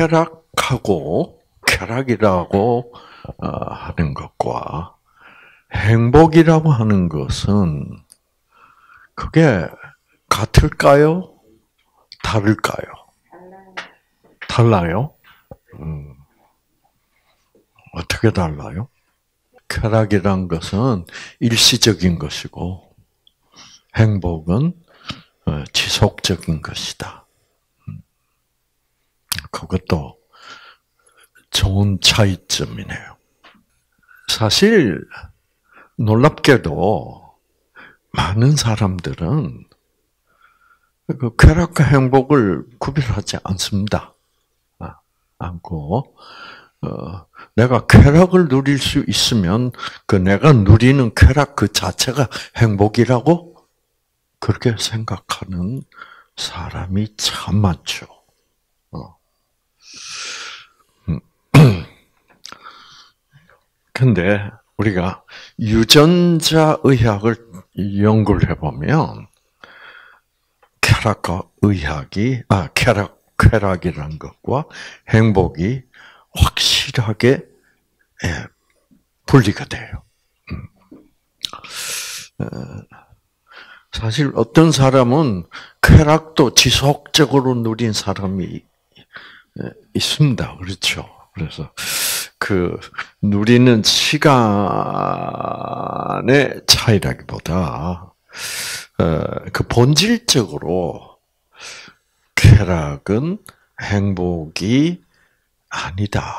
쾌락하고 쾌락이라고 어, 하는 것과 행복이라고 하는 것은 그게 같을까요? 다를까요? 달라요. 음. 어떻게 달라요? 쾌락이란 것은 일시적인 것이고 행복은 어, 지속적인 것이다. 음. 그것도 좋은 차이점이네요. 사실 놀랍게도 많은 사람들은 그 쾌락과 행복을 구별하지 않습니다. 아, 않고 어, 내가 쾌락을 누릴 수 있으면 그 내가 누리는 쾌락 그 자체가 행복이라고 그렇게 생각하는 사람이 참 많죠. 어. 음. 근데 우리가 유전자 의학을 연구를 해보면 쾌락과 의학이 아 쾌락 쾌락이라는 것과 행복이 확실하게 예, 분리가 돼요. 음. 어, 사실 어떤 사람은 쾌락도 지속적으로 누린 사람이 예, 있습니다. 그렇죠. 그래서 그 누리는 시간의 차이라기보다 어, 그 본질적으로 쾌락은 행복이 아니다라고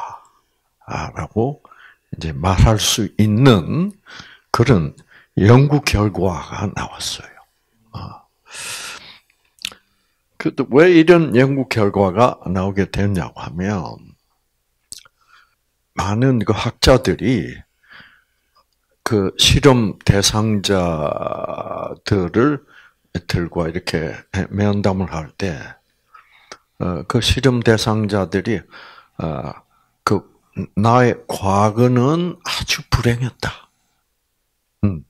이제 말할 수 있는 그런 연구 결과가 나왔어요. 아. 왜 이런 연구 결과가 나오게 됐냐고 하면 많은 그 학자들이 그 실험 대상자들을 들과 이렇게 면담을 할 때, 어, 그 실험 대상자들이 어, 그 나의 과거는 아주 불행했다. 음.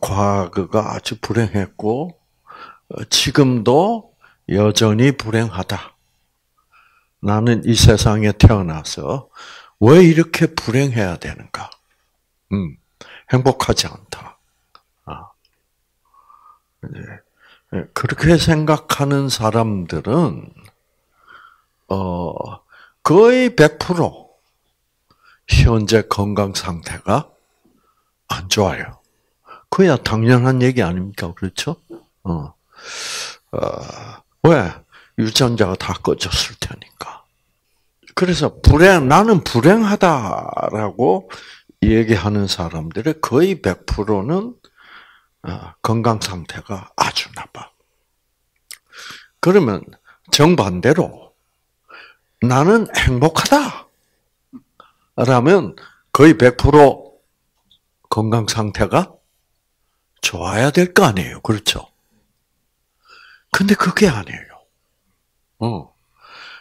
과거가 아주 불행했고 어, 지금도 여전히 불행하다. 나는 이 세상에 태어나서 왜 이렇게 불행해야 되는가? 음, 행복하지 않다. 아. 네. 그렇게 생각하는 사람들은 어, 거의 100% 현재 건강 상태가 안 좋아요. 그야 당연한 얘기 아닙니까? 그렇죠? 어. 어, 왜? 유전자가 다 꺼졌을 테니까. 그래서 불행, 나는 불행하다라고 얘기하는 사람들의 거의 100%는 어, 건강 상태가 아주 나빠. 그러면 정반대로 나는 행복하다. 라면 거의 100% 건강 상태가 좋아야 될 거 아니에요. 그렇죠? 근데 그게 아니에요. 어.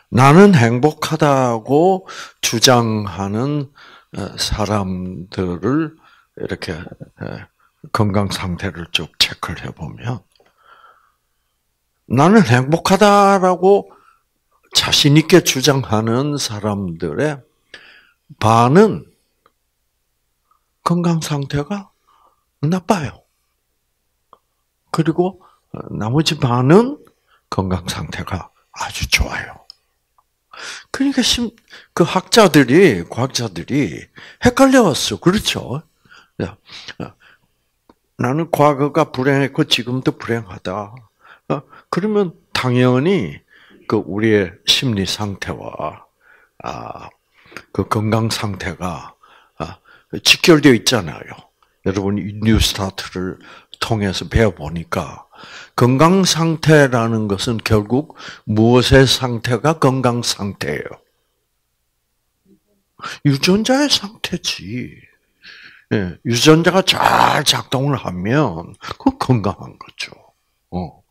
나는 행복하다고 주장하는 어, 사람들을 이렇게 건강 상태를 쭉 체크를 해보면 나는 행복하다라고 자신 있게 주장하는 사람들의 반은 건강 상태가 나빠요. 그리고 나머지 반은 건강 상태가 아주 좋아요. 그러니까 그 학자들이 과학자들이 헷갈려왔어. 그렇죠? 나는 과거가 불행했고 지금도 불행하다. 어, 그러면 당연히 그 우리의 심리 상태와 아, 그 건강 상태가 아, 직결되어 있잖아요. 여러분 뉴스타트를 통해서 배워 보니까 건강 상태라는 것은 결국 무엇의 상태가 건강 상태예요? 유전자의 상태지. 예, 유전자가 잘 작동을 하면 그 건강한 거죠. 어.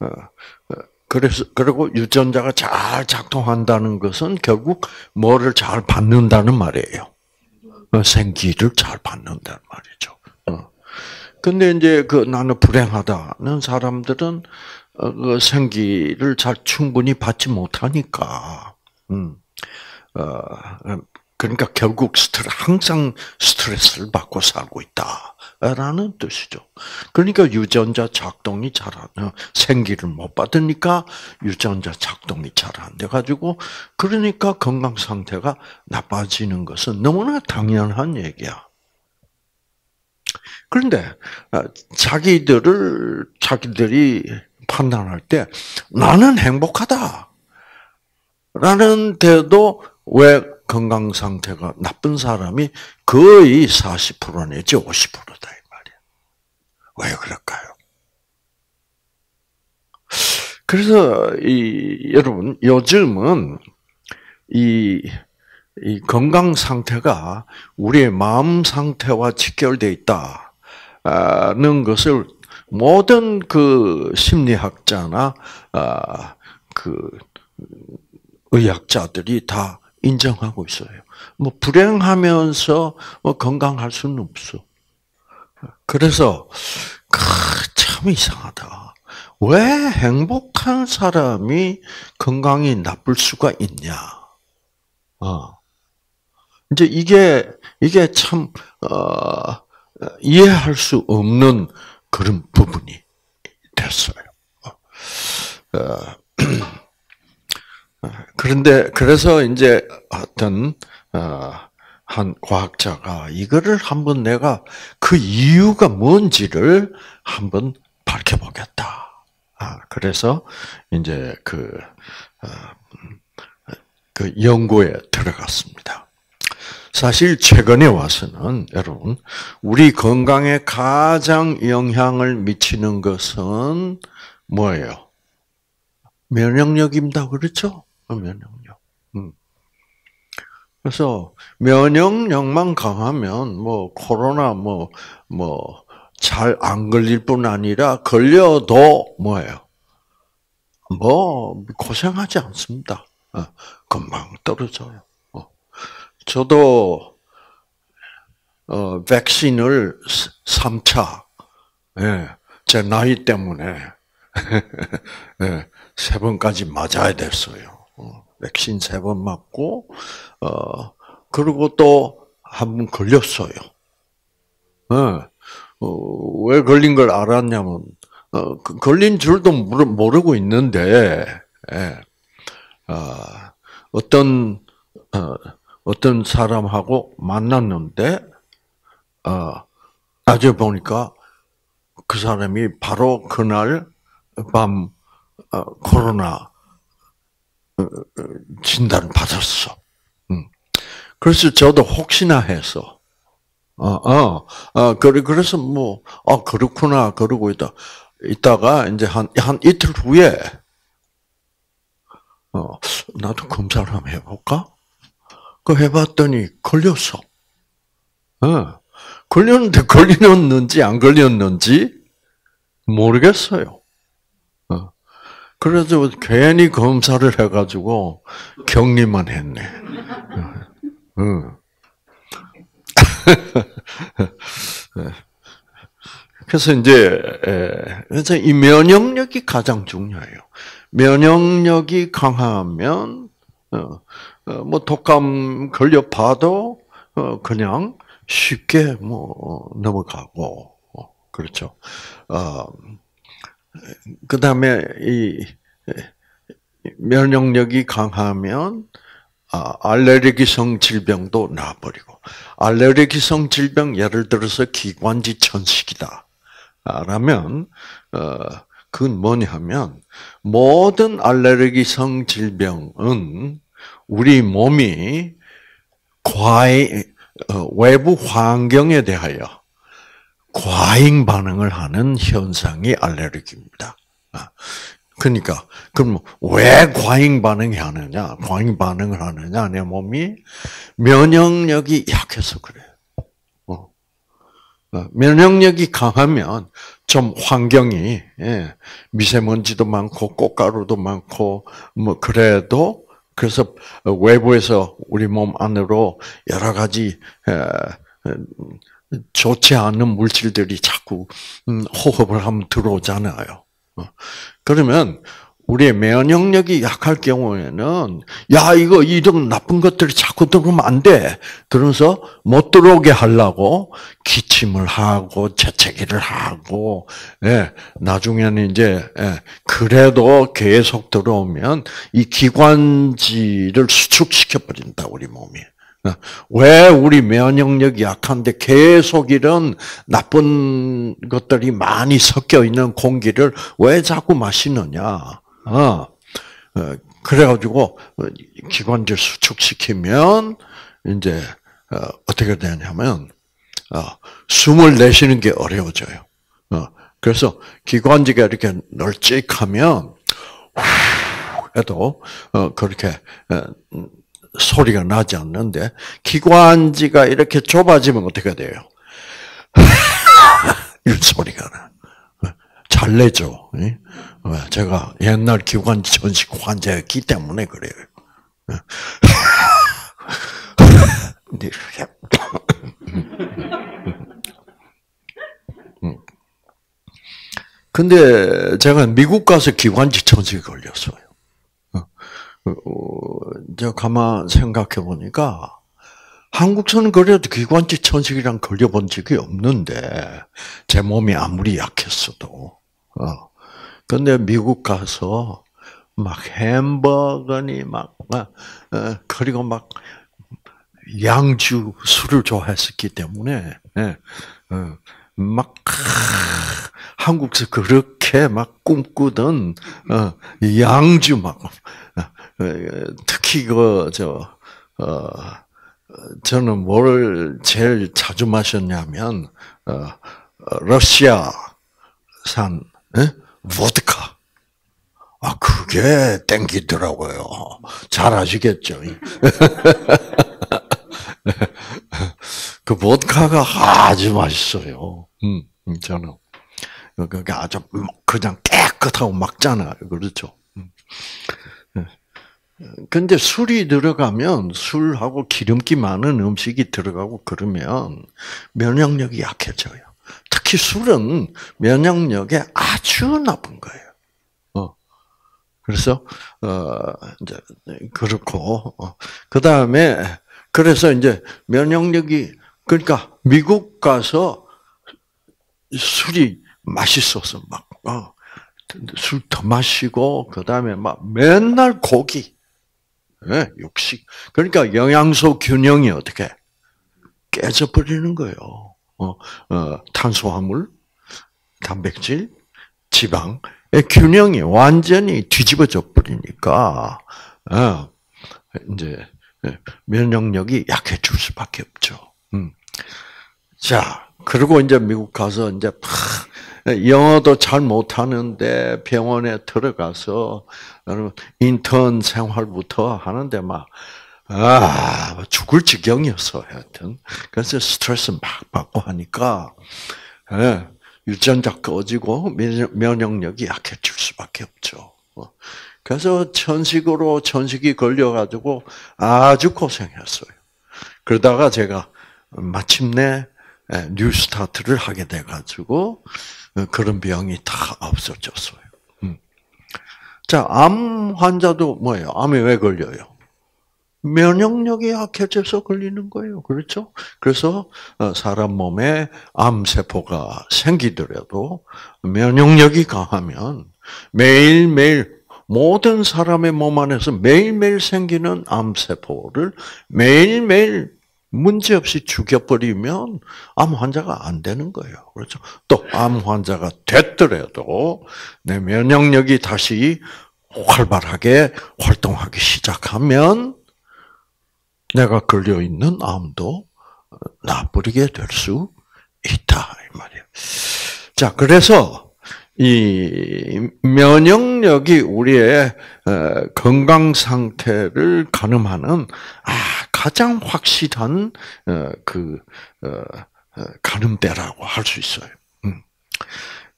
어, 어. 그래서 그리고 유전자가 잘 작동한다는 것은 결국 뭐를 잘 받는다는 말이에요. 어, 생기를 잘 받는다는 말이죠. 어. 근데 이제 그 나는 불행하다는 사람들은 어, 그 생기를 잘 충분히 받지 못하니까, 음, 어, 그러니까 결국 스트레스, 항상 스트레스를 받고 살고 있다라는 뜻이죠. 그러니까 유전자 작동이 잘 안, 생기를 못 받으니까 유전자 작동이 잘 안 돼가지고, 그러니까 건강 상태가 나빠지는 것은 너무나 당연한 얘기야. 그런데 어, 자기들을 자기들이 판단할 때 나는 행복하다. 라는 데도 왜 건강 상태가 나쁜 사람이 거의 40% 내지 50%다 이 말이야. 왜 그럴까요? 그래서 이 여러분 요즘은 이, 이 건강 상태가 우리의 마음 상태와 직결되어 있다는 것을 모든 그 심리학자나 아, 그 의학자들이 다 인정하고 있어요. 뭐 불행하면서 뭐 건강할 수는 없어. 그래서 참 이상하다. 왜 행복한 사람이 건강이 나쁠 수가 있냐? 어. 이제 이게 이게 참 어, 이해할 수 없는 그런 부분이 됐어요. 어, 그런데 그래서 이제 어떤 어, 한 과학자가 이거를 한번 내가 그 이유가 뭔지를 한번 밝혀보겠다. 아, 그래서 이제 그, 어, 그 연구에 들어갔습니다. 사실 최근에 와서는 여러분 우리 건강에 가장 영향을 미치는 것은 뭐예요? 면역력입니다. 그렇죠? 면역력. 음. 그래서 면역력만 강하면 뭐 코로나 뭐 뭐 잘 안 걸릴 뿐 아니라 걸려도 뭐예요? 뭐 고생하지 않습니다. 어, 금방 떨어져요. 어. 저도 어, 백신을 3차, 예, 제 나이 때문에 예, 세 번까지 맞아야 됐어요. 어, 백신 세 번 맞고, 어, 그리고 또 한 번 걸렸어요. 어, 어, 왜 걸린 걸 알았냐면, 어, 그 걸린 줄도 모르고 있는데, 예, 어, 어떤, 어, 어떤 사람하고 만났는데, 어, 나중에 보니까 그 사람이 바로 그날 밤 어, 코로나 어, 어, 진단을 받았어. 음. 그래서 저도 혹시나 해서, 어, 어, 어, 그래, 그래서 뭐, 아, 그렇구나, 그러고 있다. 있다가, 이제 한, 한 이틀 후에, 어, 나도 검사를 한번 해볼까? 그 해봤더니 걸렸어. 어, 걸렸는데 걸렸는지 안 걸렸는지 모르겠어요. 그래서 괜히 검사를 해가지고 격리만 했네. 그래서 이제 그래서 이 면역력이 가장 중요해요. 면역력이 강하면 어, 어, 뭐 독감 걸려 봐도 어, 그냥 쉽게 뭐 넘어가고 그렇죠. 그 다음에 이 면역력이 강하면 아, 알레르기성 질병도 나버리고 알레르기성 질병 예를 들어서 기관지 천식이다. 라면 어, 그건 뭐냐면 모든 알레르기성 질병은 우리 몸이 과잉 어, 외부 환경에 대하여 과잉 반응을 하는 현상이 알레르기입니다. 아, 그러니까 그럼 왜 과잉 반응이 하느냐? 과잉 반응을 하느냐? 내 몸이 면역력이 약해서 그래요. 어. 어, 면역력이 강하면 좀 환경이 예, 미세먼지도 많고 꽃가루도 많고 뭐 그래도 그래서 외부에서 우리 몸 안으로 여러 가지 좋지 않은 물질들이 자꾸 음, 호흡을 하면 들어오잖아요. 그러면 우리의 면역력이 약할 경우에는 야 이거 이런 나쁜 것들이 자꾸 들어오면 안 돼. 그러면서 못 들어오게 하려고 기침을 하고 재채기를 하고 예, 나중에는 이제 예, 그래도 계속 들어오면 이 기관지를 수축시켜 버린다 우리 몸이. 왜 우리 면역력이 약한데 계속 이런 나쁜 것들이 많이 섞여 있는 공기를 왜 자꾸 마시느냐? 어, 어, 그래가지고 기관지 수축시키면 이제 어, 떻게 되냐면 어, 숨을 내쉬는 게 어려워져요. 어, 그래서 기관지가 이렇게 널찍하면 해도 어, 그렇게 어, 소리가 나지 않는데 기관지가 이렇게 좁아지면 어떻게 돼요? 이 소리가 나. 잘 내죠. 제가 옛날 기관지 전식 환자였기 때문에 그래요. 근데 제가 미국 가서 기관지 천식이 걸렸어요. 제가 가만 생각해 보니까 한국서는 그래도 기관지 천식이랑 걸려본 적이 없는데 제 몸이 아무리 약했어도 어. 근데 미국 가서 막 햄버거니 막, 막 어, 그리고 막 양주 술을 좋아했었기 때문에 예, 어, 막 한국에서 그렇게 막 꿈꾸던 어, 양주 막 특히 그저 어, 저는 뭘 제일 자주 마셨냐면 어, 러시아산 에? 보드카. 아, 그게 땡기더라고요. 잘 아시겠죠? 그 보드카가 아주 맛있어요. 음, 음 저는. 그게 아주 그냥 깨끗하고 막잖아요. 그렇죠? 음. 근데 술이 들어가면 술하고 기름기 많은 음식이 들어가고 그러면 면역력이 약해져요. 특히 술은 면역력에 아주 나쁜 거예요. 어. 그래서 어 이제 그렇고 어. 그 다음에 그래서 이제 면역력이 그러니까 미국 가서 술이 맛있어서 막 어, 술더 마시고 그 다음에 막 맨날 고기, 네, 육식. 그러니까 영양소 균형이 어떻게 깨져 버리는 거예요. 어, 어, 탄수화물, 단백질, 지방의 균형이 완전히 뒤집어져 버리니까 어, 이제 예, 면역력이 약해질 수밖에 없죠. 음. 자, 그리고 이제 미국 가서 이제 영어도 잘 못하는데 병원에 들어가서 인턴 생활부터 하는데 막 아, 뭐 죽을 지경이었어, 하여튼. 그래서 스트레스 막 받고 하니까, 예, 유전자 꺼지고 면역력이 약해질 수밖에 없죠. 어. 그래서 천식으로 천식이 걸려가지고 아주 고생했어요. 그러다가 제가 마침내 예, 뉴스타트를 하게 돼가지고 어, 그런 병이 다 없어졌어요. 음. 자, 암 환자도 뭐예요? 암에 왜 걸려요? 면역력이 약해져서 걸리는 거예요. 그렇죠? 그래서 어, 사람 몸에 암세포가 생기더라도 면역력이 강하면 매일매일 모든 사람의 몸 안에서 매일매일 생기는 암세포를 매일매일 문제없이 죽여버리면 암 환자가 안 되는 거예요. 그렇죠? 또 암 환자가 됐더라도 내 면역력이 다시 활발하게 활동하기 시작하면 내가 걸려 있는 암도 나버리게 될 수 있다 이 말이에요. 자, 그래서 이 면역력이 우리의 어, 건강 상태를 가늠하는 아, 가장 확실한 어, 그 어, 가늠대라고 할 수 있어요. 음.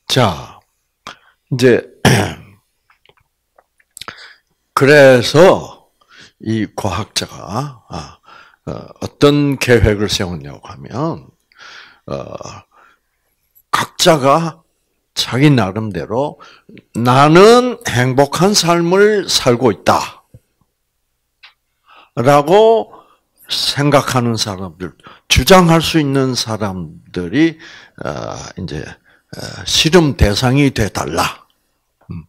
자, 이제 그래서 이 과학자가 아, 어, 어떤 계획을 세웠냐고 하면 어, 각자가 자기 나름대로 나는 행복한 삶을 살고 있다. 라고 생각하는 사람들, 주장할 수 있는 사람들이 어, 이제 어, 실험 대상이 돼 달라. 음.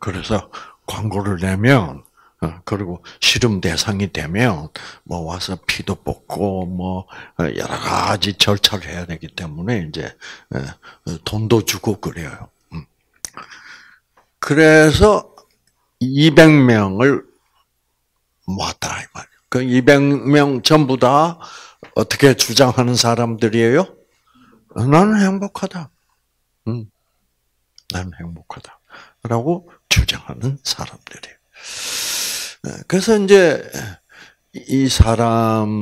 그래서 광고를 내면 어, 그리고 실험 대상이 되면 뭐 와서 피도 뽑고 뭐 여러 가지 절차를 해야 되기 때문에 이제 돈도 주고 그래요. 음. 그래서 200명을 모았다 이 말이에요. 그 200명 전부 다 어떻게 주장하는 사람들이에요? 나는 행복하다. 음, 나는 행복하다. 라고 주장하는 사람들이에요. 네, 그래서 이제 이 사람들에게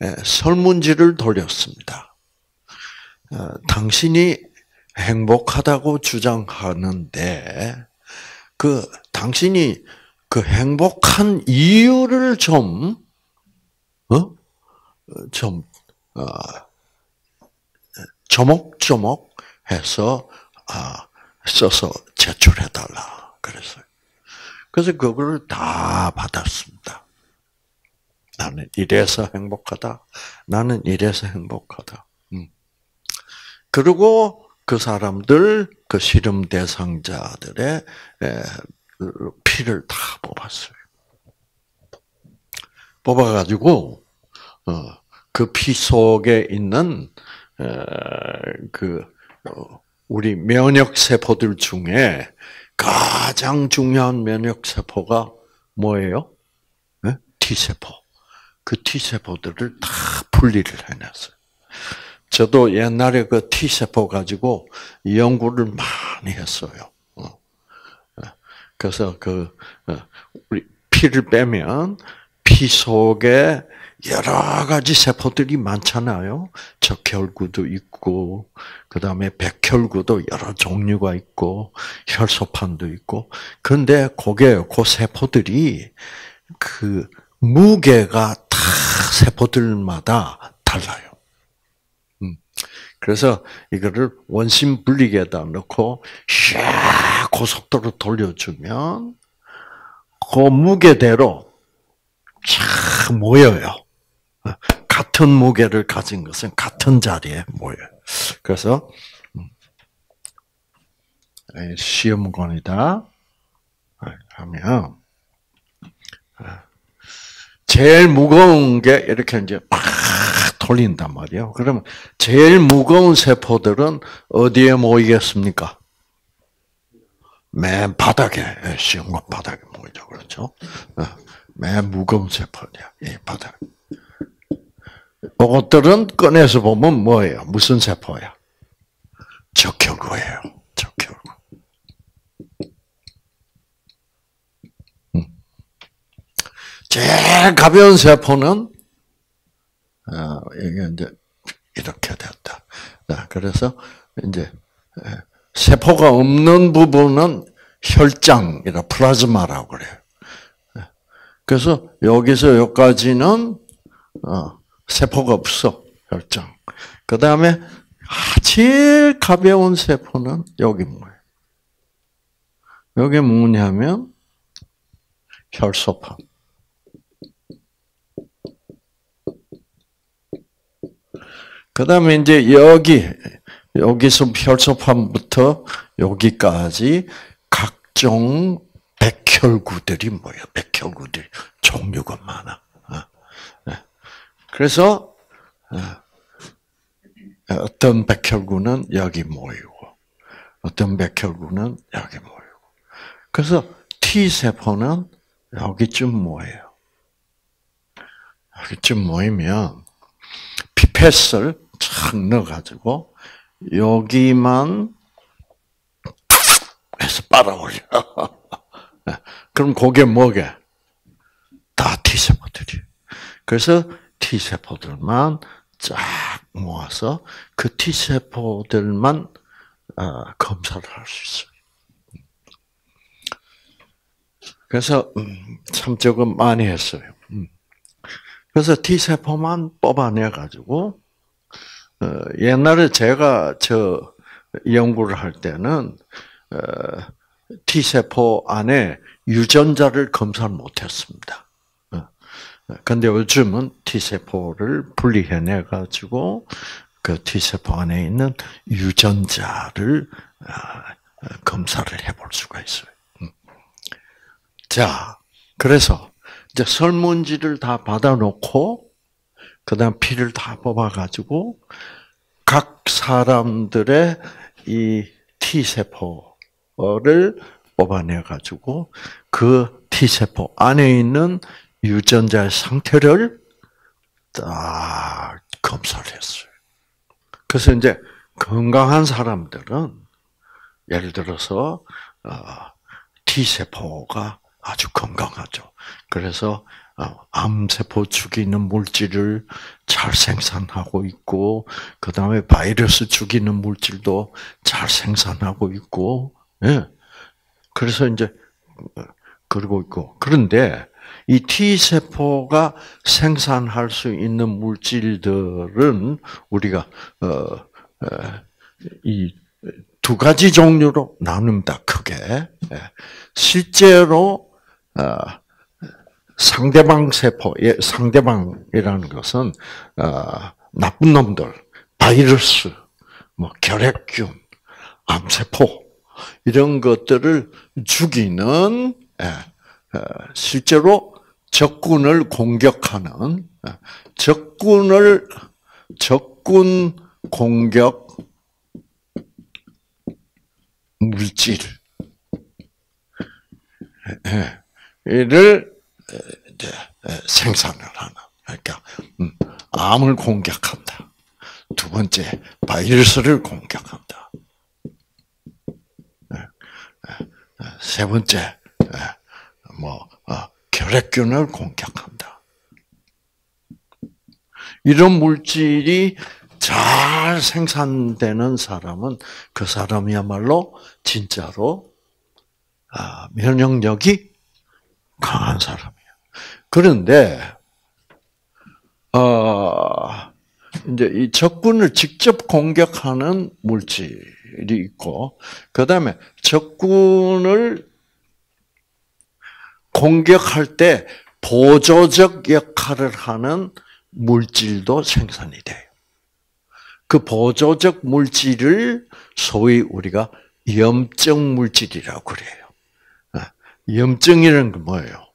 네, 설문지를 돌렸습니다. 어, 당신이 행복하다고 주장하는데 그 당신이 그 행복한 이유를 좀, 어? 좀, 어, 조목조목 해서, 아, 써서 제출해 달라. 그랬어요. 그래서 그걸 다 받았습니다. 나는 이래서 행복하다. 나는 이래서 행복하다. 음. 그리고 그 사람들, 그 실험 대상자들의 피를 다 뽑았어요. 뽑아가지고 어, 그피 속에 있는 그 어, 우리 면역 세포들 중에 가장 중요한 면역 세포가 뭐예요? 네? T 세포. 그 T 세포들을 다 분리를 해냈어요. 저도 옛날에 그 T 세포 가지고 연구를 많이 했어요. 그래서 그 어, 우리 피를 빼면 피 속에 여러 가지 세포들이 많잖아요. 적혈구도 있고, 그 다음에 백혈구도 여러 종류가 있고, 혈소판도 있고. 그런데 그게, 그 세포들이 그 무게가 다 세포들마다 달라요. 그래서 이거를 원심 분리기에다 넣고 샥 고속도로 돌려주면 그 무게대로 쫙 모여요. 같은 무게를 가진 것은 같은 자리에 모여요. 그래서 음, 시험관이다 하면 제일 무거운 게 이렇게 이제 막 돌린단 말이에요. 그러면 제일 무거운 세포들은 어디에 모이겠습니까? 맨 바닥에, 시험관 바닥에 모이죠. 그렇죠? 어, 맨 무거운 세포냐, 이 바닥. 이것들은 꺼내서 보면 뭐예요? 무슨 세포야? 적혈구예요. 적혈구. 음. 제일 가벼운 세포는 어, 이게 이제 이렇게 됐다. 그래서 이제 세포가 없는 부분은 혈장이라 플라즈마라고 그래요. 그래서 여기서 여기까지는 어, 세포가 없어 혈장. 그 다음에 제일 가벼운 세포는 여기 뭐예요? 여기 뭐냐면 혈소판. 그 다음에 이제 여기, 여기서 혈소판부터 여기까지 각종 백혈구들이 뭐야? 백혈구들 종류가 많아. 어. 네. 그래서 어, 어떤 백혈구는 여기 모이고, 어떤 백혈구는 여기 모이고. 그래서 T 세포는 여기쯤 모여요. 여기쯤 모이면 피펫을 착 넣어가지고 여기만 해서 빨아올려. 그럼 그게 뭐게? 다 T세포들이. 그래서 T세포들만 쫙 모아서 그 T세포들만 어, 검사를 할 수 있어요. 그래서 음, 참 조금 많이 했어요. 음. 그래서 T세포만 뽑아내 가지고 어, 옛날에 제가 저 연구를 할 때는 어, T 세포 안에 유전자를 검사를 못했습니다. 근데 요즘은 T 세포를 분리해내 가지고 그 T 세포 안에 있는 유전자를 검사를 해볼 수가 있어요. 음. 자, 그래서 이제 설문지를 다 받아놓고 그 다음 피를 다 뽑아가지고 각 사람들의 이 T 세포를 뽑아내 가지고 그 T 세포 안에 있는 유전자의 상태를 딱 검사를 했어요. 그래서 이제 건강한 사람들은 예를 들어서 어, T 세포가 아주 건강하죠. 그래서 어, 암세포 죽이는 물질을 잘 생산하고 있고, 그 다음에 바이러스 죽이는 물질도 잘 생산하고 있고, 예. 그래서 이제, 어, 그러고 있고. 그런데 이 T세포가 생산할 수 있는 물질들은 우리가, 어, 어, 이두 가지 종류로 나눕니다, 크게. 예. 실제로, 어, 상대방 세포, 예, 상대방이라는 것은 어, 나쁜 놈들, 바이러스, 뭐 결핵균, 암세포 이런 것들을 죽이는 예, 어, 실제로 적군을 공격하는 어, 적군을 적군 공격 물질 를 이제 생산을 하는. 그러니까 음, 암을 공격한다. 두 번째 바이러스를 공격한다. 세 번째 뭐 어, 결핵균을 공격한다. 이런 물질이 잘 생산되는 사람은 그 사람이야말로 진짜로 아, 면역력이 강한 사람이에요. 그런데 어 이제 이 적군을 직접 공격하는 물질이 있고 그 다음에 적군을 공격할 때 보조적 역할을 하는 물질도 생산이 돼요. 그 보조적 물질을 소위 우리가 염증 물질이라고 그래요. 염증이라는 게 뭐예요?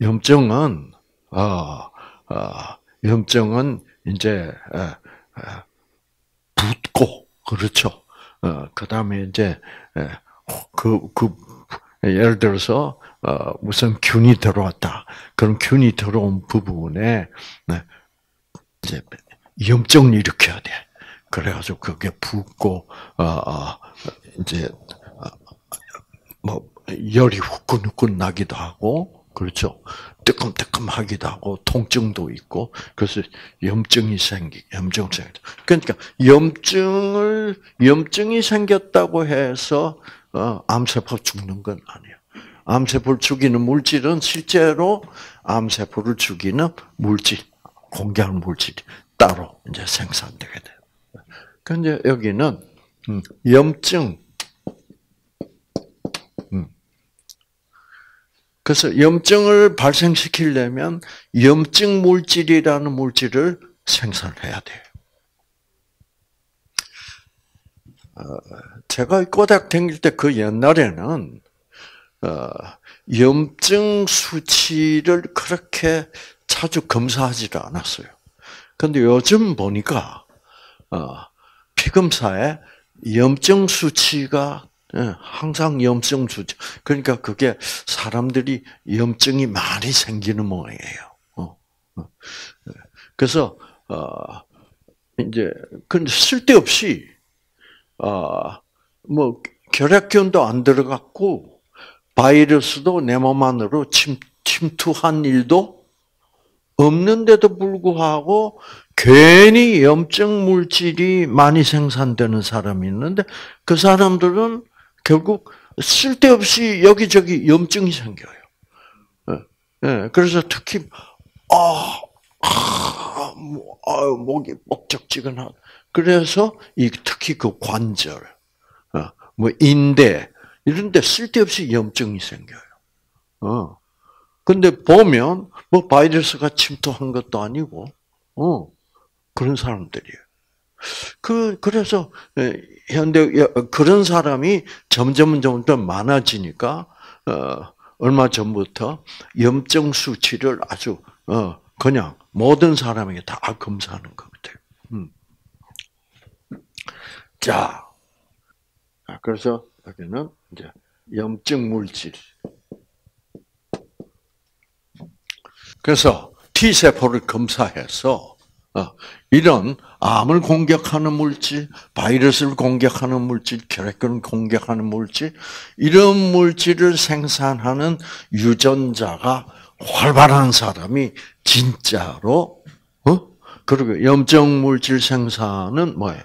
염증은 아, 아 염증은 이제 아, 아, 붓고 그렇죠. 어, 그다음에 이제 그그 그, 예를 들어서 어, 무슨 균이 들어왔다. 그럼 균이 들어온 부분에 네, 이제 염증을 일으켜야 돼. 그래가지고 그게 붓고 어, 어, 이제 어, 뭐 열이 후끈후끈 나기도 하고 그렇죠. 뜨끔뜨끔하기도 하고 통증도 있고 그래서 염증이 생기 염증 생기. 그러니까 염증을 염증이 생겼다고 해서 어, 암세포 죽는 건 아니에요. 암세포를 죽이는 물질은 실제로 암세포를 죽이는 물질, 공개할 물질이 따로 이제 생산되게 돼요. 근데 여기는 음, 염증, 그래서 염증을 발생시키려면 염증 물질이라는 물질을 생산해야 돼요. 어, 제가 고등학 다닐 때그 옛날에는 어, 염증 수치를 그렇게 자주 검사하지도 않았어요. 근데 요즘 보니까 어, 피검사에 염증 수치가 예, 항상 염증 수치. 그러니까 그게 사람들이 염증이 많이 생기는 모양이에요. 어, 어. 예. 그래서 어 이제 근데 쓸데없이 어뭐 결핵균도 안 들어갔고 바이러스도 내 몸 안으로 침, 침투한 일도 없는데도 불구하고 괜히 염증 물질이 많이 생산되는 사람이 있는데 그 사람들은 결국 쓸데없이 여기저기 염증이 생겨요. 예, 예, 그래서 특히 아, 아 뭐, 아, 목이 뻑적지근하. 그래서 이 특히 그 관절, 어, 뭐 인대 이런데 쓸데없이 염증이 생겨요. 어. 근데 보면 뭐 바이러스가 침투한 것도 아니고, 어 그런 사람들이에요. 그 그래서 현대 그런 사람이 점점 점점 많아지니까 어, 얼마 전부터 염증 수치를 아주 어, 그냥 모든 사람에게 다 검사하는 것 같아요. 음. 자, 그래서 여기는 이제 염증 물질. 그래서 T 세포를 검사해서 어, 이런 암을 공격하는 물질, 바이러스를 공격하는 물질, 혈액근을 공격하는 물질, 이런 물질을 생산하는 유전자가 활발한 사람이 진짜로 어? 그리고 염증 물질 생산은 뭐예요?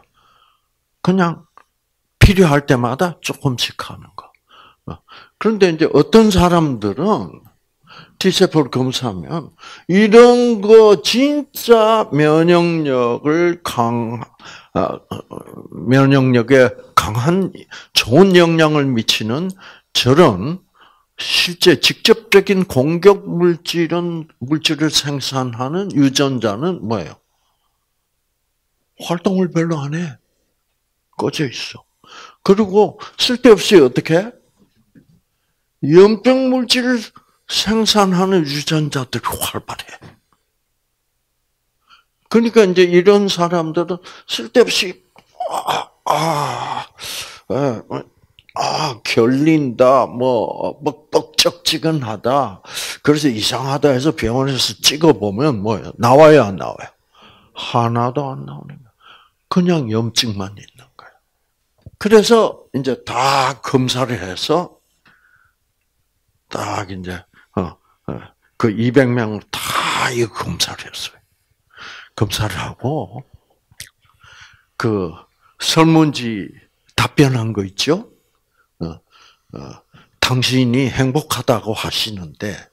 그냥 필요할 때마다 조금씩 하는 거. 어. 그런데 이제 어떤 사람들은 T세포를 검사하면 이런 거 진짜 면역력을 강 아, 면역력에 강한 좋은 영향을 미치는 저런 실제 직접적인 공격 물질은 물질을 생산하는 유전자는 뭐예요? 활동을 별로 안 해. 꺼져 있어. 그리고 쓸데없이 어떻게 염병 물질을 생산하는 유전자들이 활발해. 그러니까 이제 이런 사람들은 쓸데없이 아, 아, 아, 아 결린다, 뭐, 뭐 뻑적지근하다. 그래서 이상하다 해서 병원에서 찍어보면 뭐예요? 나와요, 안 나와요? 하나도 안 나오는 거야. 그냥 염증만 있는. 그래서 이제 다 검사를 해서 딱 이제 어, 그 200명을 다 검사를 했어요. 검사를 하고, 그 설문지 답변한 거 있죠? 어, 어, 당신이 행복하다고 하시는데,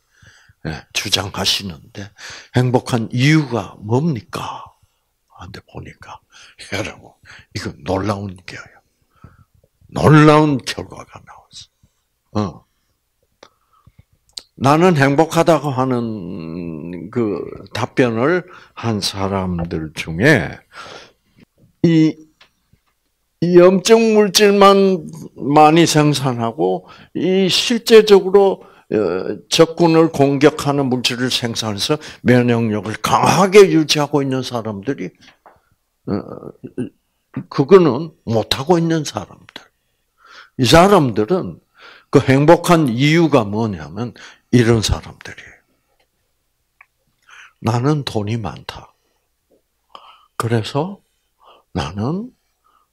예, 주장하시는데, 행복한 이유가 뭡니까? 한데 보니까, 여러분, 이거 놀라운 게요. 놀라운 결과가 나왔어. 어. 나는 행복하다고 하는 그 답변을 한 사람들 중에 이, 이 염증 물질만 많이 생산하고 이 실제적으로 어, 적군을 공격하는 물질을 생산해서 면역력을 강하게 유지하고 있는 사람들이 어, 그거는 못하고 있는 사람들. 이 사람들은 그 행복한 이유가 뭐냐면 이런 사람들이에요. 나는 돈이 많다. 그래서 나는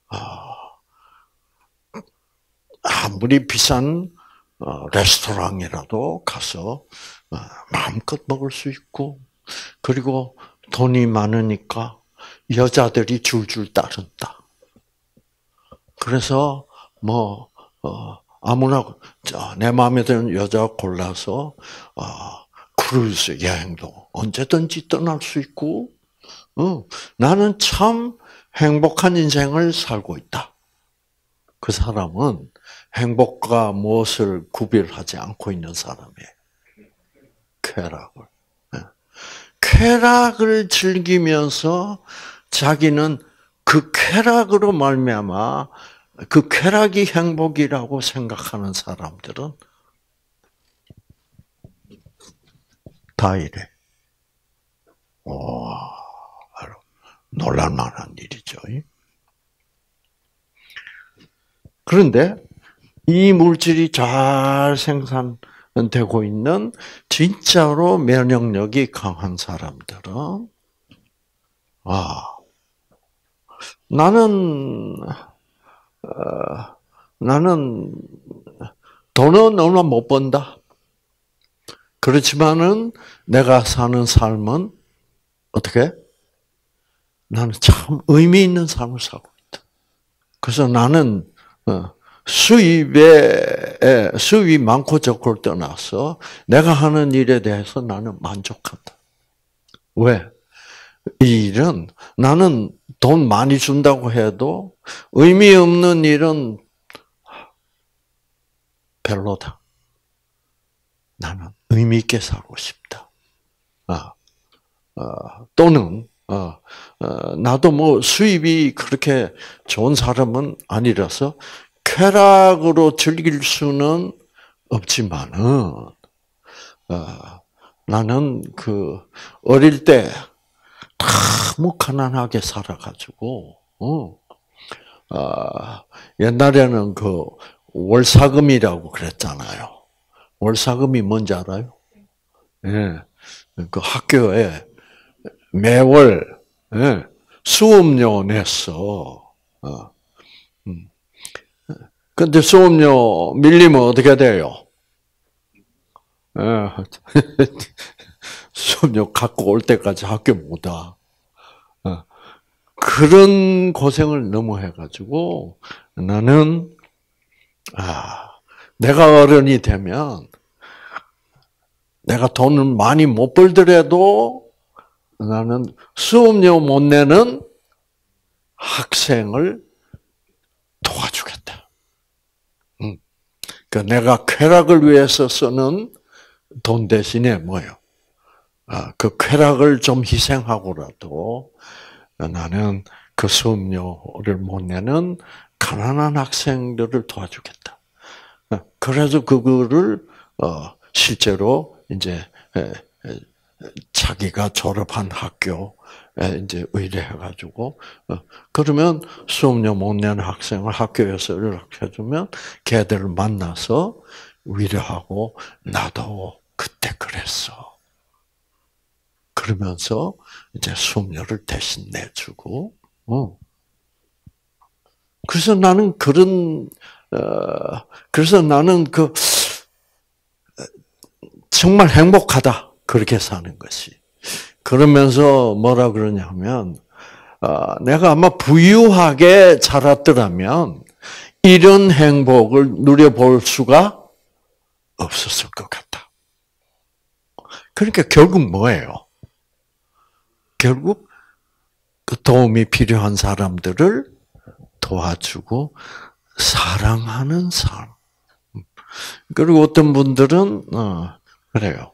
아, 아무리 비싼 어, 레스토랑이라도 가서 어, 마음껏 먹을 수 있고 그리고 돈이 많으니까 여자들이 줄줄 따른다. 그래서 뭐 어, 아무나 내 마음에 드는 여자 골라서 아, 크루즈 여행도 언제든지 떠날 수 있고 어, 나는 참 행복한 인생을 살고 있다. 그 사람은 행복과 무엇을 구별하지 않고 있는 사람이에요. 쾌락을. 예. 쾌락을 즐기면서 자기는 그 쾌락으로 말미암아 그 쾌락이 행복이라고 생각하는 사람들은 다 이래. 와, 놀랄만한 일이죠. 그런데 이 물질이 잘 생산되고 있는 진짜로 면역력이 강한 사람들은 아 나는 어, 나는 돈은 얼마 못 번다. 그렇지만은 내가 사는 삶은 어떻게? 나는 참 의미 있는 삶을 살고 있다. 그래서 나는 어, 수입에 수입이 많고 적고를 떠나서 내가 하는 일에 대해서 나는 만족한다. 왜? 이 일은 나는 돈 많이 준다고 해도 의미 없는 일은 별로다. 나는 의미 있게 살고 싶다. 아, 어, 또는 어, 어, 나도 뭐 수입이 그렇게 좋은 사람은 아니라서 쾌락으로 즐길 수는 없지만은 어, 나는 그 어릴 때 너무 가난하게 살아가지고 어, 아, 옛날에는 그 월사금이라고 그랬잖아요. 월사금이 뭔지 알아요? 예. 네. 그 학교에 매월 예, 수업료 냈어. 어. 음. 근데 수업료 밀리면 어떻게 돼요? 예. 수업료 갖고 올 때까지 학교 못 와. 어. 그런 고생을 너무 해가지고 나는 아 내가 어른이 되면 내가 돈을 많이 못 벌더라도 나는 수업료 못 내는 학생을 도와주겠다. 응. 그 내가 쾌락을 위해서 쓰는 돈 대신에 뭐요? 아, 그 쾌락을 좀 희생하고라도 나는 그 수업료를 못 내는 가난한 학생들을 도와주겠다. 그래서 그거를 어, 실제로 이제 자기가 졸업한 학교에 이제 의뢰해가지고 어, 그러면 수업료 못 내는 학생을 학교에서 연락해주면 걔들을 만나서 위로하고 나도 그때 그랬어. 그러면서 이제 수업료를 대신 내주고, 어. 그래서 나는 그런, 어, 그래서 나는 그, 정말 행복하다. 그렇게 사는 것이. 그러면서 뭐라 그러냐면, 어, 내가 아마 부유하게 자랐더라면 이런 행복을 누려볼 수가 없었을 것 같다. 그러니까 결국 뭐예요? 결국 그 도움이 필요한 사람들을 도와주고 사랑하는 삶. 그리고 어떤 분들은 어, 그래요.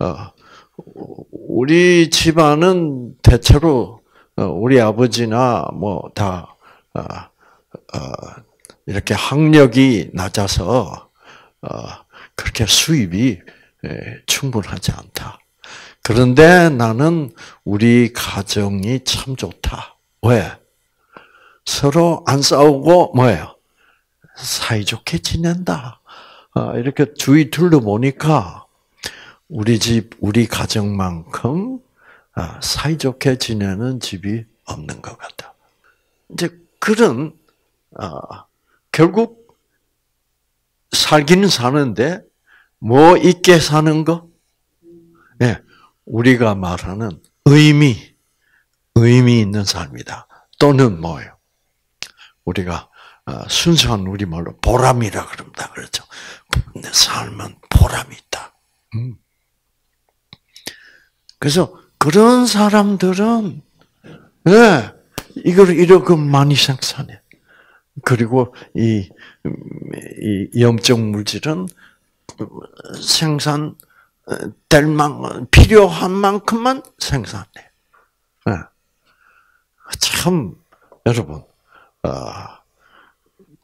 어, 우리 집안은 대체로 어, 우리 아버지나 뭐다 어, 어, 이렇게 학력이 낮아서 그렇게 수입이 예, 충분하지 않다. 그런데 나는 우리 가정이 참 좋다. 왜? 서로 안 싸우고 뭐예요? 사이좋게 지낸다. 이렇게 주위 둘러보니까 우리 집, 우리 가정만큼 아, 사이좋게 지내는 집이 없는 것 같다. 이제 그런 아, 결국 살기는 사는데 뭐 있게 사는 거? 네, 우리가 말하는 의미, 의미 있는 삶이다. 또는 뭐예요? 우리가 아, 순수한 우리말로 보람이라 그럽니다. 그렇죠? 내 삶은 보람이 있다. 음. 그래서 그런 사람들은 네, 이걸 이렇게 많이 생산해. 그리고 이, 이 염적 물질은 생산 될 만, 필요한 만큼만 생산해. 네. 참, 여러분, 어,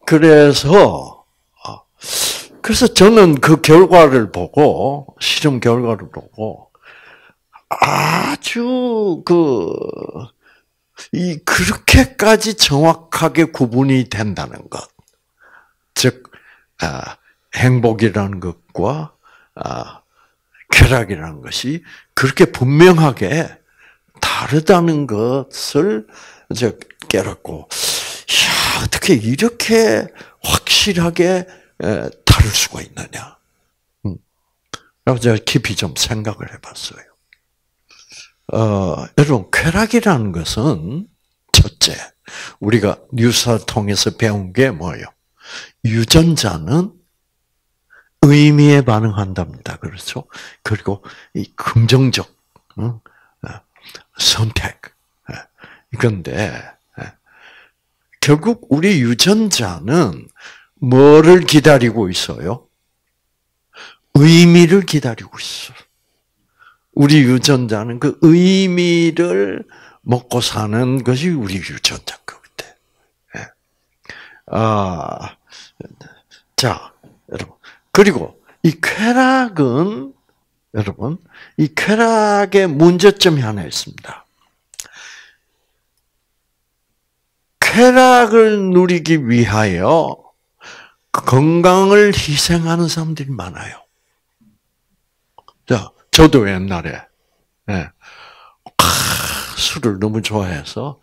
그래서, 어, 그래서 저는 그 결과를 보고, 실험 결과를 보고, 아주 그, 이, 그렇게까지 정확하게 구분이 된다는 것. 즉, 아, 행복이라는 것과, 아, 쾌락이라는 것이 그렇게 분명하게 다르다는 것을 이제 깨닫고, 야, 어떻게 이렇게 확실하게 다를 수가 있느냐. 음. 그래서 제가 깊이 좀 생각을 해봤어요. 어, 여러분, 쾌락이라는 것은 첫째, 우리가 뉴스를 통해서 배운 게 뭐예요? 유전자는 의미에 반응한답니다. 그렇죠? 그리고 이 긍정적, 어, 선택. 그런데 결국 우리 유전자는 뭐를 기다리고 있어요? 의미를 기다리고 있어. 우리 유전자는 그 의미를 먹고 사는 것이 우리 유전자 거거든. 아, 자. 그리고 이 쾌락은, 여러분, 이 쾌락의 문제점이 하나 있습니다. 쾌락을 누리기 위하여 건강을 희생하는 사람들이 많아요. 자, 저도 옛날에, 예, 아, 술을 너무 좋아해서,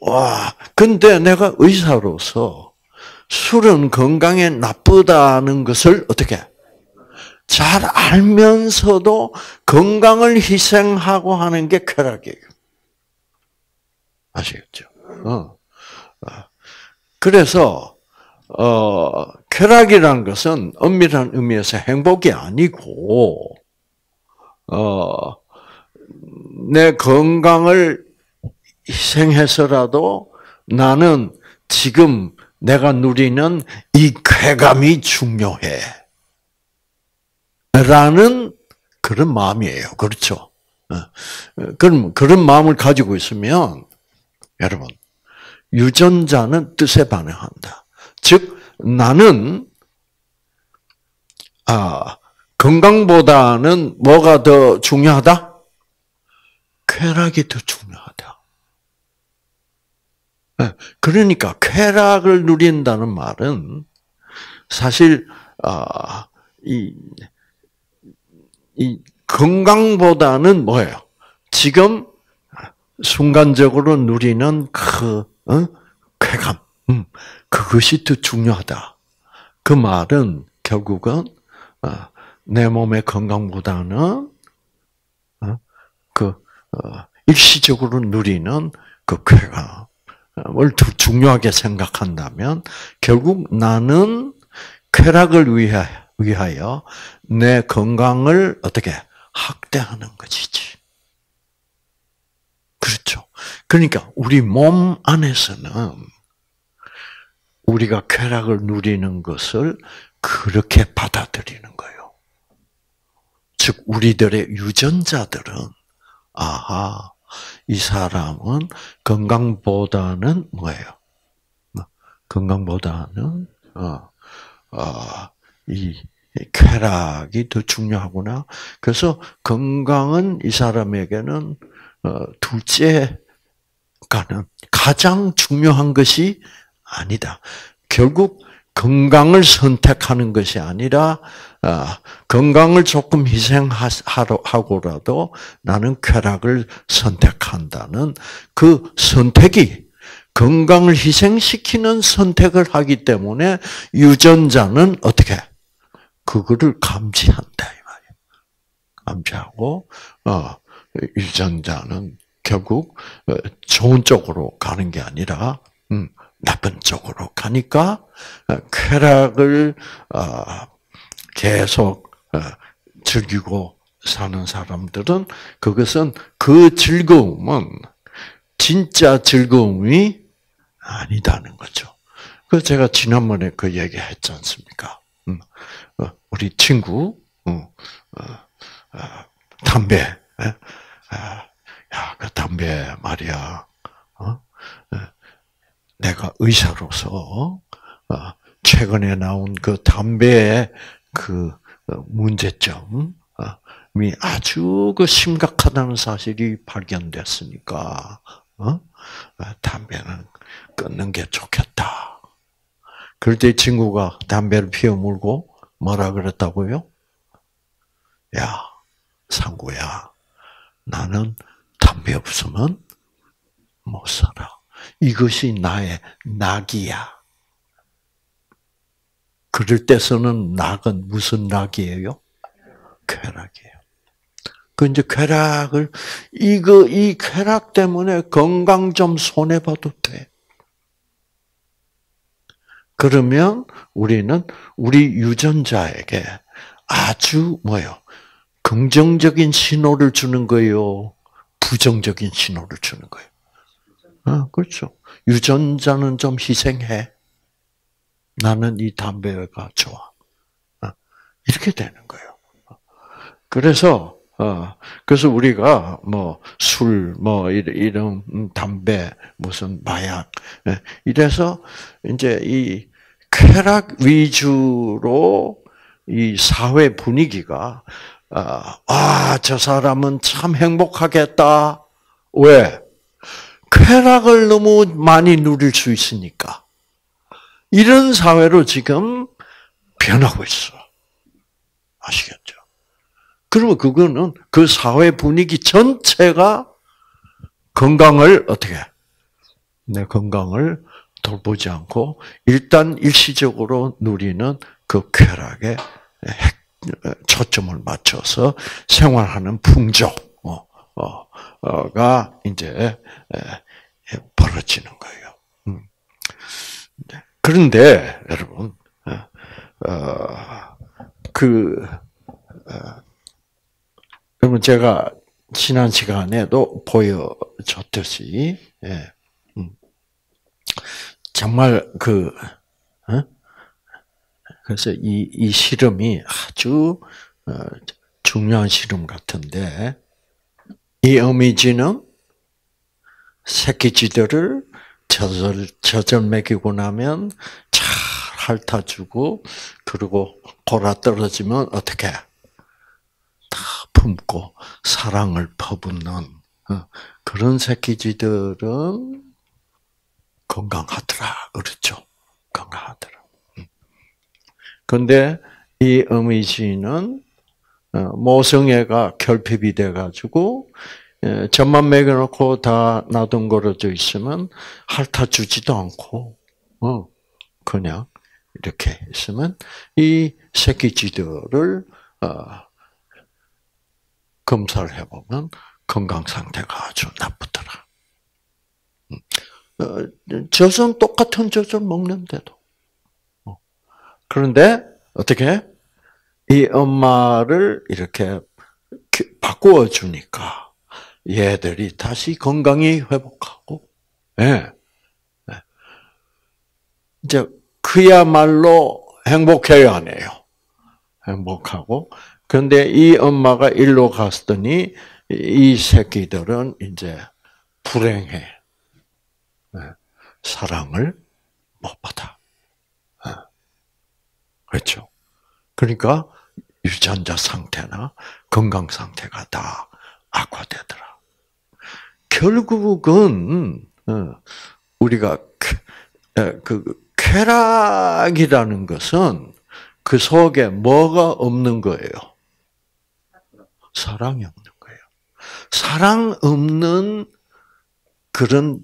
와, 근데 내가 의사로서 술은 건강에 나쁘다는 것을 어떻게 잘 알면서도 건강을 희생하고 하는 게 쾌락이에요. 아시겠죠? 어. 어. 그래서 어, 쾌락이라는 것은 엄밀한 의미에서 행복이 아니고 어, 내 건강을 희생해서라도 나는 지금 내가 누리는 이 쾌감이 중요해. 라는 그런 마음이에요. 그렇죠? 어. 그럼 그런 마음을 가지고 있으면 여러분 유전자는 뜻에 반응한다. 즉 나는 아 건강보다는 뭐가 더 중요하다? 쾌락이 더 중요하다. 예, 그러니까 쾌락을 누린다는 말은 사실 아, 이, 이 건강보다는 뭐예요? 지금 순간적으로 누리는 그 어? 쾌감, 음, 그것이 더 중요하다. 그 말은 결국은 어, 내 몸의 건강보다는 어, 그 어, 일시적으로 누리는 그 쾌감을 더 중요하게 생각한다면 결국 나는 쾌락을 위하여 내 건강을 어떻게 학대하는 것이지. 그렇죠. 그러니까 우리 몸 안에서는 우리가 쾌락을 누리는 것을 그렇게 받아들이는 거예요. 즉 우리들의 유전자들은 아하 이 사람은 건강보다는 뭐예요? 뭐, 건강보다는 어, 어, 이 쾌락이 더 중요하구나. 그래서 건강은 이 사람에게는 어, 둘째가는 가장 중요한 것이 아니다. 결국 건강을 선택하는 것이 아니라 아, 건강을 조금 희생하고라도 나는 쾌락을 선택한다는 그 선택이 건강을 희생시키는 선택을 하기 때문에 유전자는 어떻게 그거를 감지한다 이 말이에요. 감지하고 어, 유전자는 결국 어, 좋은 쪽으로 가는 게 아니라 음, 나쁜 쪽으로 가니까 어, 쾌락을 어, 계속 즐기고 사는 사람들은 그것은 그 즐거움은 진짜 즐거움이 아니다는 거죠. 그 제가 지난번에 그 얘기 했지 않습니까? 음, 우리 친구, 담배, 야, 그 담배 말이야. 어? 내가 의사로서 어, 최근에 나온 그 담배의 그 어, 문제점이 아주 그 심각하다는 사실이 발견됐으니까 담배는 끊는 게 좋겠다. 그럴 때 친구가 담배를 피워 물고 뭐라 그랬다고요? 야, 상구야. 나는 담배 없으면 못 살아. 이것이 나의 낙이야. 그럴 때 쓰는 낙은 무슨 낙이에요? 쾌락이에요. 그 이제 쾌락을 이거 이 쾌락 때문에 건강 좀 손해 봐도 돼. 그러면 우리는 우리 유전자에게 아주 뭐요? 긍정적인 신호를 주는 거예요. 부정적인 신호를 주는 거예요. 아, 그렇죠. 유전자는 좀 희생해. 나는 이 담배가 좋아. 아, 이렇게 되는 거예요. 그래서 어, 그래서 우리가 뭐 술, 뭐 이런 음, 담배, 무슨 마약 예, 이래서 이제 이 쾌락 위주로 이 사회 분위기가 아, 아, 저 사람은 참 행복하겠다. 왜? 쾌락을 너무 많이 누릴 수 있으니까. 이런 사회로 지금 변하고 있어. 아시겠죠? 그러면 그거는 그 사회 분위기 전체가 건강을 어떻게 내 건강을 돌보지 않고 일단 일시적으로 누리는 그 쾌락에 초점을 맞춰서 생활하는 풍조가 어, 이제 벌어지는 거예요. 그런데 여러분, 어, 그 여러분 제가 지난 시간에도 보여줬듯이 예. 음. 정말 그 어? 그래서 이, 이 실험이 아주 어, 중요한 실험 같은데 이 어미지는 새끼쥐들을 젖을 젖을 먹이고 나면 잘 핥아주고 그리고 골아 떨어지면 어떻게? 품고 사랑을 퍼붓는 어, 그런 새끼쥐들은 건강하더라 그렇죠? 건강하더라. 그런데 이 어미쥐는 어, 모성애가 결핍이 돼가지고 젖만 먹여놓고 다 나둥거려져 있으면 핥아주지도 않고 어, 그냥 이렇게 있으면 이 새끼쥐들을 검사를 해보면 건강 상태가 아주 나쁘더라. 음. 어, 젖은 똑같은 젖을 먹는데도. 어. 그런데 어떻게 이 엄마를 이렇게 바꾸어 주니까 얘들이 다시 건강이 회복하고, 예. 네. 이제 그야말로 행복해요, 안 해요? 행복하고 그런데 이 엄마가 일로 갔더니 이 새끼들은 이제 불행해. 네. 사랑을 못 받아. 네. 그렇죠. 그러니까 유전자 상태나 건강 상태가 다 악화되더라. 결국은 어, 우리가 그 쾌락이라는 것은 그 속에 뭐가 없는 거예요? 사랑이 없는 거예요. 사랑 없는 그런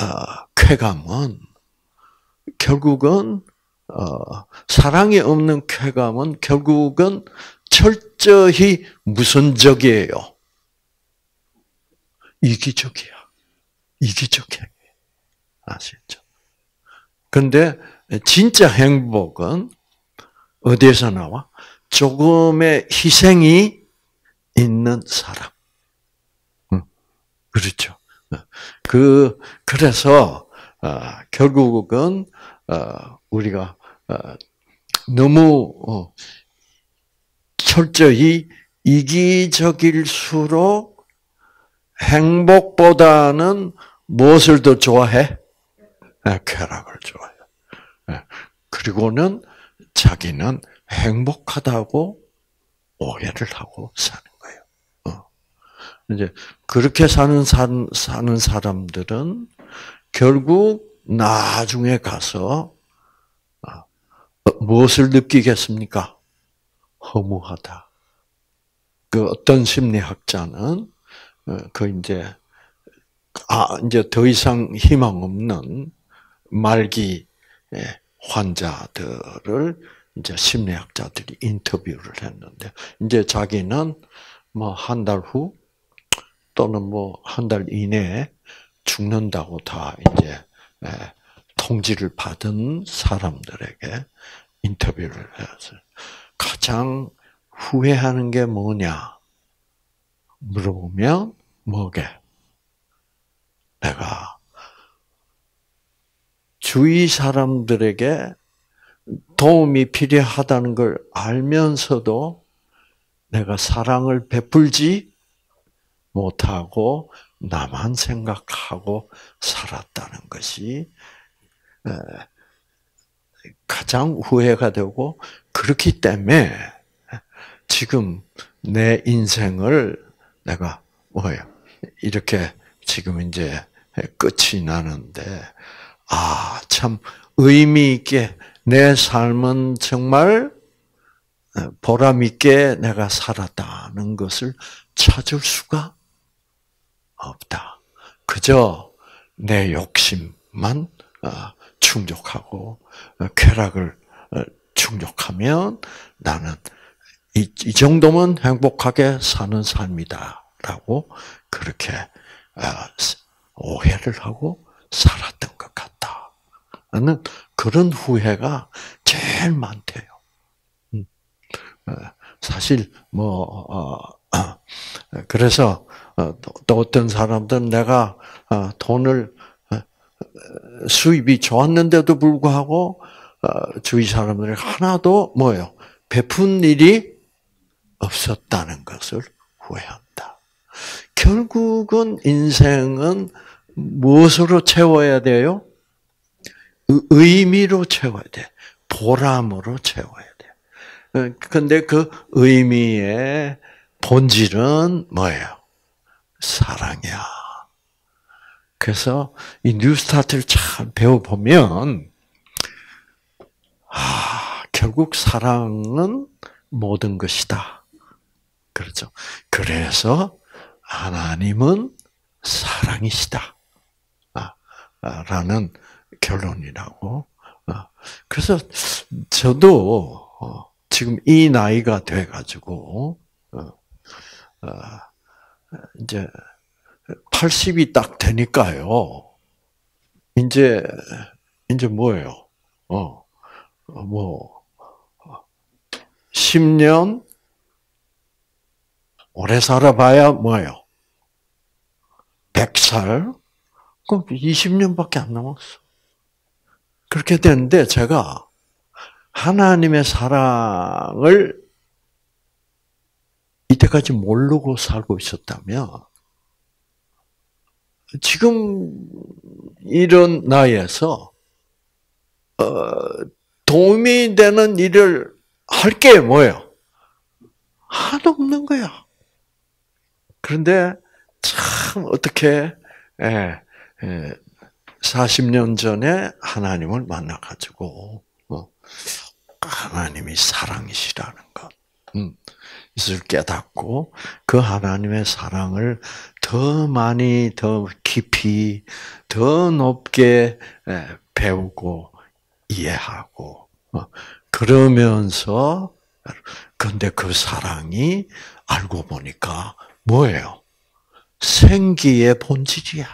어, 쾌감은 결국은 어, 사랑이 없는 쾌감은 결국은 철저히 무선적이에요. 이기적이야. 이기적 행 아시죠? 근데 진짜 행복은 어디에서 나와? 조금의 희생이 있는 사람. 그렇죠. 그 그래서 어, 결국은 어, 우리가 어, 너무 철저히 이기적일수록 행복보다는 무엇을 더 좋아해? 쾌락을 좋아해. 그리고는 자기는 행복하다고 오해를 하고 사는 이제 그렇게 사는 사는 사람들은 결국 나중에 가서 아, 무엇을 느끼겠습니까? 허무하다. 그 어떤 심리학자는 어, 그 이제 아 이제 더 이상 희망 없는 말기 환자들을 이제 심리학자들이 인터뷰를 했는데 이제 자기는 뭐 한 달 후 또는 뭐 한 달 이내에 죽는다고 다 이제 예, 통지를 받은 사람들에게 인터뷰를 해서 가장 후회하는 게 뭐냐? 물어보면 뭐게? 내가 주위 사람들에게 도움이 필요하다는 걸 알면서도 내가 사랑을 베풀지 못하고 나만 생각하고 살았다는 것이 가장 후회가 되고 그렇기 때문에 지금 내 인생을 내가 뭐예요? 이렇게 지금 이제 끝이 나는데 아, 참 의미 있게 내 삶은 정말 보람 있게 내가 살았다는 것을 찾을 수가 없다. 그저 내 욕심만 어, 충족하고 어, 쾌락을 어, 충족하면 나는 이, 이 정도면 행복하게 사는 삶이다라고 그렇게 오해를 하고 살았던 것 같다. 나는 그런 후회가 제일 많대요. 음. 사실 뭐 그래서 또 어떤 사람들은 내가 돈을 수입이 좋았는데도 불구하고 어, 주위 사람들이 하나도 뭐예요? 베푼 일이 없었다는 것을 후회한다. 결국은 인생은 무엇으로 채워야 돼요? 의미로 채워야 돼. 보람으로 채워야 돼. 어, 근데 그 의미의 본질은 뭐예요? 사랑이야. 그래서 이 뉴스타트를 잘 배워보면, 아, 결국 사랑은 모든 것이다. 그렇죠. 그래서 하나님은 사랑이시다. 아, 아, 라는 결론이라고. 아, 그래서 저도 어, 지금 이 나이가 돼가지고, 어, 이제 80이 딱 되니까요. 이제 이제 뭐예요? 어. 뭐 10년 오래 살아봐야 뭐예요? 100살? 그럼 20년밖에 안 남았어. 그렇게 됐는데 제가 하나님의 사랑을 이때까지 모르고 살고 있었다면 지금 이런 나이에서 어, 도움이 되는 일을 할 게 뭐예요? 하나도 없는 거야. 그런데 참 어떻게 예, 예, 40년 전에 하나님을 만나 가지고 어, 하나님이 사랑이시라는 것. 음. 것을 깨닫고 그 하나님의 사랑을 더 많이, 더 깊이, 더 높게 배우고 이해하고 어, 그러면서 근데 그 사랑이 알고 보니까 뭐예요? 생기의 본질이야.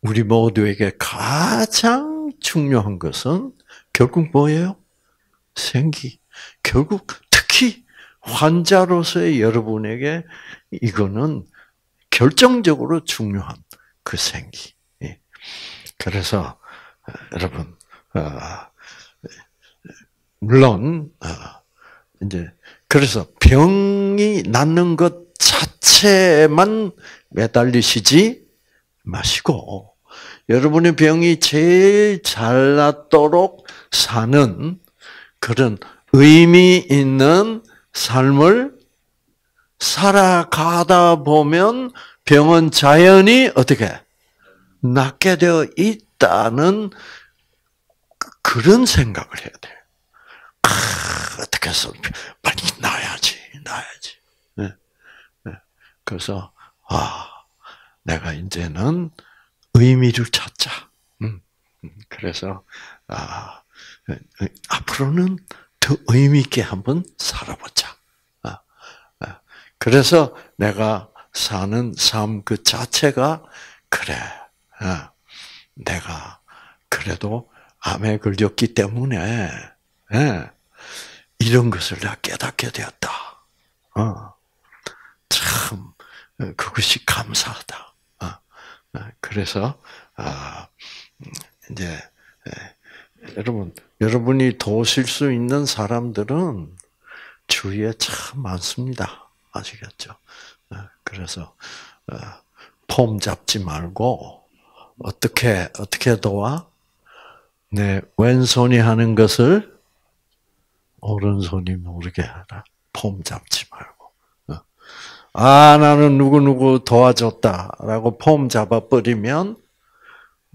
우리 모두에게 가장 중요한 것은 결국 뭐예요? 생기. 결국 특히 환자로서의 여러분에게 이거는 결정적으로 중요한 그 생기. 예. 그래서 어, 여러분 어, 물론 어, 이제 그래서 병이 낫는 것 자체만 매달리시지 마시고 여러분의 병이 제일 잘 낫도록 사는 그런 의미 있는 삶을 살아가다 보면 병은 자연히 어떻게 낫게 되어 있다는 그런 생각을 해야 돼. 아, 어떻게 해서 빨리 나야지, 나야지. 네. 네. 그래서 아, 내가 이제는 의미를 찾자. 음. 음. 그래서 아, 앞으로는 더 의미 있게 한번 살아보자. 아, 아. 그래서 내가 사는 삶 그 자체가 그래. 아, 내가 그래도 암에 걸렸기 때문에 예, 이런 것을 내가 깨닫게 되었다. 어. 참 그것이 감사하다. 그래서 이제 여러분 여러분이 도실 수 있는 사람들은 주위에 참 많습니다. 아시겠죠? 그래서 폼 잡지 말고 어떻게 어떻게 도와? 내 왼손이 하는 것을 오른손이 모르게 하라. 폼 잡지 말고. 어. 아, 나는 누구누구 도와줬다 라고 폼 잡아버리면,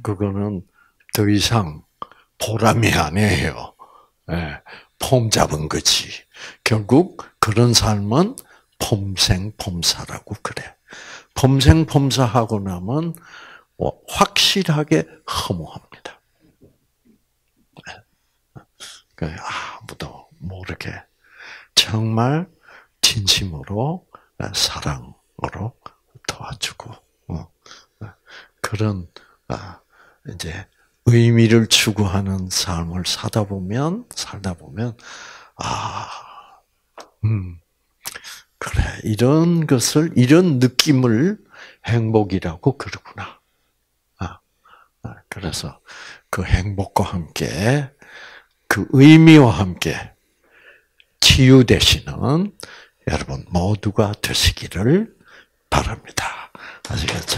그거는 더 이상 보람이 아니에요. 예, 폼 잡은 거지. 결국 그런 삶은 폼생폼사라고 그래. 폼생폼사하고 나면 확실하게 허무합니다. 예. 아무도 모르게 정말 진심으로 사랑으로 도와주고 어, 그런 아, 이제 의미를 추구하는 삶을 사다 보면 살다 보면 아, 음, 그래 이런 것을 이런 느낌을 행복이라고 그러구나. 아, 아 그래서 그 행복과 함께 그 의미와 함께 치유되시는 여러분 모두가 되시기를 바랍니다. 아시겠죠?